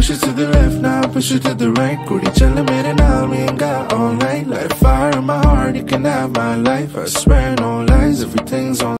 Push it to the left now, push it to the right. Kundi challa mere naal, we ain't got all night. Light fire in my heart, you can have my life. I swear no lies, everything's on